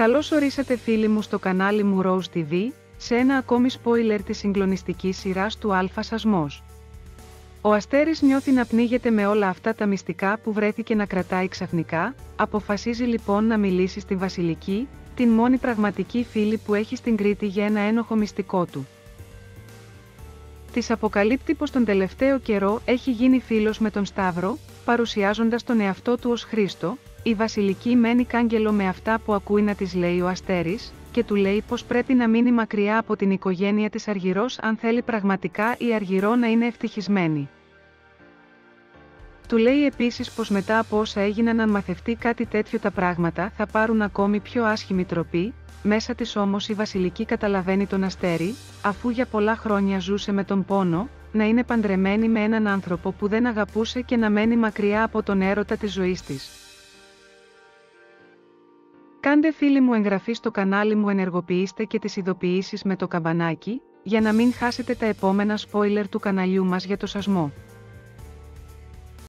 Καλώς ορίσατε φίλοι μου στο κανάλι μου Rose TV, σε ένα ακόμη spoiler της συγκλονιστικής σειράς του Αλφα Σασμός. Ο Αστέρης νιώθει να πνίγεται με όλα αυτά τα μυστικά που βρέθηκε να κρατάει ξαφνικά, αποφασίζει λοιπόν να μιλήσει στη Βασιλική, την μόνη πραγματική φίλη που έχει στην Κρήτη για ένα ένοχο μυστικό του. Της αποκαλύπτει πως τον τελευταίο καιρό έχει γίνει φίλος με τον Σταύρο, παρουσιάζοντας τον εαυτό του ως Χρήστο, η Βασιλική μένει κάγκελο με αυτά που ακούει να της λέει ο Αστέρης, και του λέει πως πρέπει να μείνει μακριά από την οικογένεια της Αργυρός αν θέλει πραγματικά η Αργυρό να είναι ευτυχισμένη. Του λέει επίσης πως μετά από όσα έγιναν αν μαθευτεί κάτι τέτοιο τα πράγματα θα πάρουν ακόμη πιο άσχημη τροπή, μέσα της όμως η Βασιλική καταλαβαίνει τον Αστέρη, αφού για πολλά χρόνια ζούσε με τον πόνο, να είναι παντρεμένη με έναν άνθρωπο που δεν αγαπούσε και να μένει μακριά από τον έρωτα της ζωής της. Κάντε φίλοι μου εγγραφή στο κανάλι μου ενεργοποιήστε και τις ειδοποιήσεις με το καμπανάκι, για να μην χάσετε τα επόμενα spoiler του καναλιού μας για το σασμό.